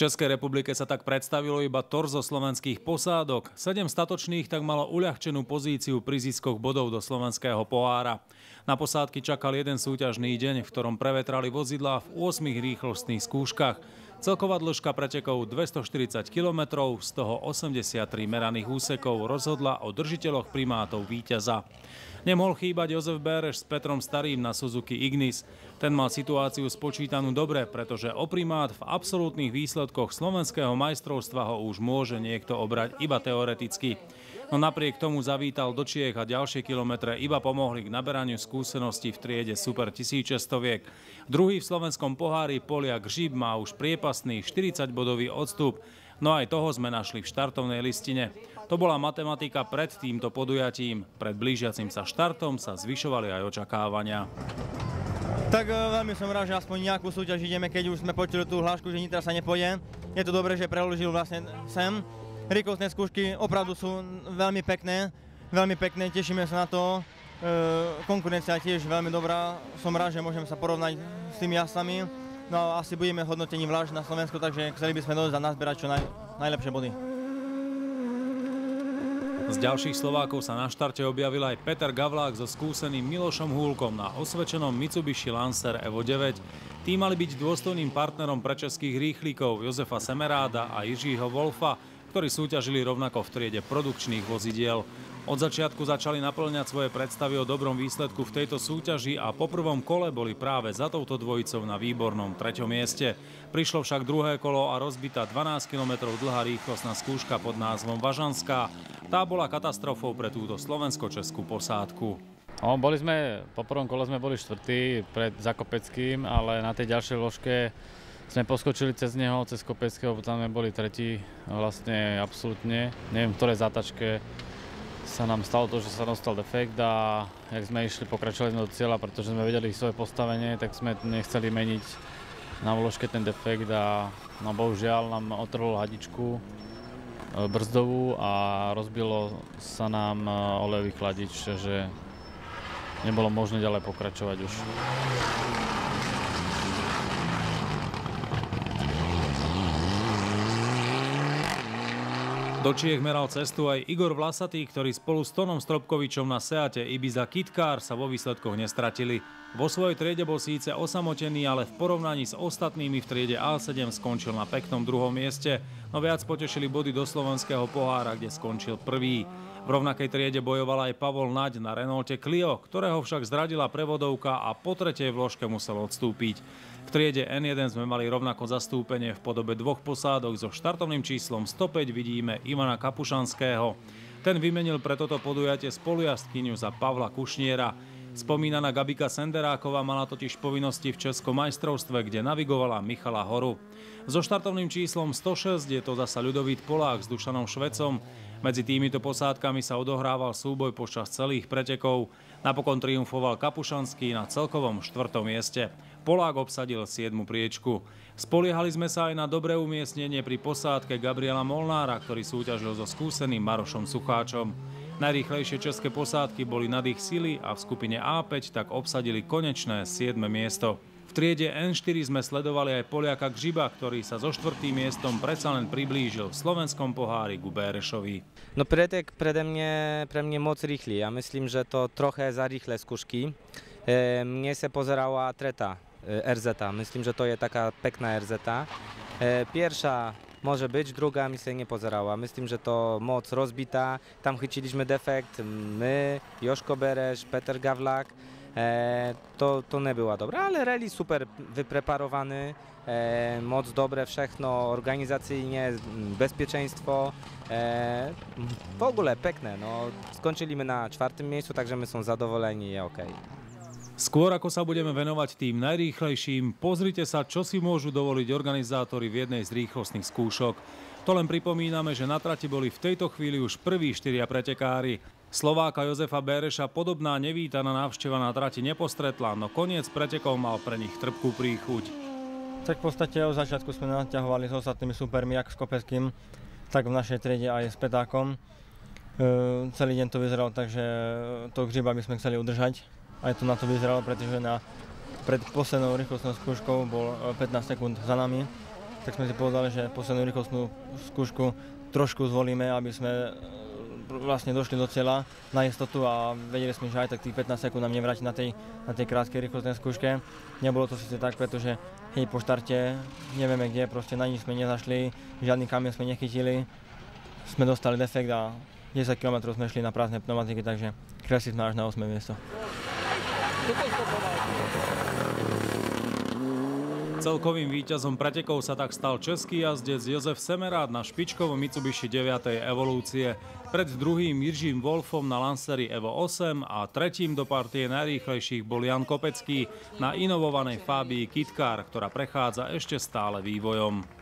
Českej republike sa tak predstavilo iba torzo slovenských posádok. Sedem statočných tak malo uľahčenú pozíciu pri ziskoch bodov do slovenského pohára. Na posádky čakal jeden súťažný deň, v ktorom prevetrali vozidlá v 8 rýchlostných skúškach. Celková dĺžka pretekov 240 km, z toho 83 meraných úsekov rozhodla o držiteľoch primátov víťaza. Nemohol chýbať Jozef Bereš s Petrom Starým na Suzuki Ignis. Ten mal situáciu spočítanú dobre, pretože o primát v absolútnych výsledkoch slovenského majstrovstva ho už môže niekto obrať iba teoreticky. No napriek tomu zavítal do Čiech a ďalšie kilometre iba pomohli k naberaniu skúseností v triede Super 1600 viek. Druhý v slovenskom pohári Poliak Žib má už priepasný 40-bodový odstup, no aj toho sme našli v štartovnej listine. To bola matematika pred týmto podujatím. Pred blížiacim sa štartom sa zvyšovali aj očakávania. Tak e, veľmi som rád, že aspoň nejakú súťaž ideme, keď už sme počuli tú hlášku, že Nitra sa nepôjde. Je to dobré, že preložil vlastne sem. Rýchlostné skúšky opravdu sú veľmi pekné, veľmi pekné, tešíme sa na to. E, konkurencia tiež veľmi dobrá, som rád, že môžem sa porovnať s tými jazdcami. No asi budeme hodnotení vlášť na Slovensku, takže chceli by sme dojsť a nazbierať čo naj, najlepšie body. Z ďalších Slovákov sa na štarte objavil aj Peter Gavlák so skúseným Milošom Húlkom na osvečenom Mitsubishi Lancer Evo 9. Tí mali byť dôstojným partnerom pre českých rýchlíkov Jozefa Semeráda a Jiřího Wolfa, ktorí súťažili rovnako v triede produkčných vozidiel. Od začiatku začali naplňať svoje predstavy o dobrom výsledku v tejto súťaži a po prvom kole boli práve za touto dvojicou na výbornom treťom mieste. Prišlo však druhé kolo a rozbitá 12 km dlhá rýchlostná skúška pod názvom Važanská. Tá bola katastrofou pre túto slovensko-českú posádku. No, boli sme, po prvom kole sme boli štvrtí pred Zakopeckým, ale na tej ďalšej ložke sme poskočili cez neho, cez Kopeckého, tam sme boli tretí, vlastne absolútne. Neviem, v ktorej zátačke sa nám stalo to, že sa dostal defekt a jak sme išli, pokračovali sme do cieľa, pretože sme vedeli svoje postavenie, tak sme nechceli meniť na vložke ten defekt a no bohužiaľ nám otrhol hadičku brzdovú a rozbilo sa nám e, olejový chladič, že nebolo možné ďalej pokračovať už. Do Čiech meral cestu aj Igor Vlasatý, ktorý spolu s Tonom Stropkovičom na Seate Ibiza Kitkár sa vo výsledkoch nestratili. Vo svojej triede bol síce osamotený, ale v porovnaní s ostatnými v triede A7 skončil na peknom druhom mieste, no viac potešili body do slovenského pohára, kde skončil prvý. V rovnakej triede bojoval aj Pavol Naď na Renaulte Clio, ktorého však zradila prevodovka a po tretej vložke musel odstúpiť. V triede N1 sme mali rovnako zastúpenie v podobe dvoch posádok so štartovným číslom 105 vidíme Ivana Kapušanského. Ten vymenil pre toto podujatie spolujazdkyňu za Pavla Kušniera. Spomínaná Gabika Senderáková mala totiž povinnosti v Českom majstrovstve, kde navigovala Michala Horu. So štartovným číslom 106 je to zasa ľudovít Polák s Dušanom Švecom. Medzi týmito posádkami sa odohrával súboj počas celých pretekov. Napokon triumfoval Kapušanský na celkovom štvrtom mieste. Polák obsadil 7. priečku. Spoliehali sme sa aj na dobré umiestnenie pri posádke Gabriela Molnára, ktorý súťažil so skúseným Marošom Sucháčom. Najrýchlejšie české posádky boli nad ich sily a v skupine A5 tak obsadili konečné 7. miesto. V triede N4 sme sledovali aj Poliaka Gžiba, ktorý sa so štvrtým miestom predsa len priblížil v slovenskom pohári ku Bérešovi. No pretek prede mne, pre mne moc rýchly. Ja myslím, že to trochę za rýchle skúšky. E, mne sa pozerała treta e, RZ. Myslím, že to je taká pekná RZ. E, pierwsza może być, druga mi się nie pozerała. Myslím, że to moc rozbita. Tam chyciliśmy defekt, my, Joszko Beresz, Peter Gawlak. E, to, to nie była dobra, ale rally super wypreparowany, e, moc dobre wszechno, organizacyjnie, bezpieczeństwo, e, w ogóle pekne. No, skończyliśmy na czwartym miejscu, także my są zadowoleni i ok. Skôr ako sa budeme venovať tým najrýchlejším, pozrite sa, čo si môžu dovoliť organizátori v jednej z rýchlostných skúšok. To len pripomíname, že na trati boli v tejto chvíli už prví štyria pretekári. Slováka Jozefa Béreša podobná nevítaná návšteva na trati nepostretla, no koniec pretekov mal pre nich trpkú príchuť. Tak v podstate od začiatku sme naťahovali s ostatnými supermi, jak s Kopeckým, tak v našej triede aj s Petákom. E, celý deň to vyzeralo tak, že to gříba by sme chceli udržať aj to na to vyzeralo, pretože na, pred poslednou rýchlostnou skúškou bol 15 e, sekúnd za nami. tak sme si povedali, že poslednú rýchlostnú skúšku trošku zvolíme, aby sme e, vlastne došli do cieľa na istotu a vedeli sme, že aj tak tých 15 sekúnd nám nevráti na tej, na tej krátkej rýchlostnej skúške. Nebolo to síce tak, pretože hej po štarte nevieme kde, proste na nič sme nezašli, žiadny kamion sme nechytili, sme dostali defekt a 10 km sme šli na prázdne pneumatiky, takže kresli sme až na 8 miesto. Celkovým víťazom pretekov sa tak stal český jazdec Jozef Semerát na špičkovom Mitsubishi 9. evolúcie. Pred druhým Jiržím Wolfom na Lanceri Evo 8 a tretím do partie najrýchlejších bol Jan Kopecký na inovovanej Fabii Kitkar, ktorá prechádza ešte stále vývojom.